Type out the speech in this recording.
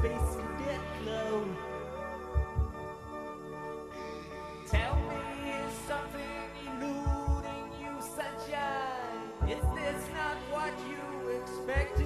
space deck glow. Tell me, is something eluding you, sunshine? Is this not what you expect?